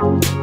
you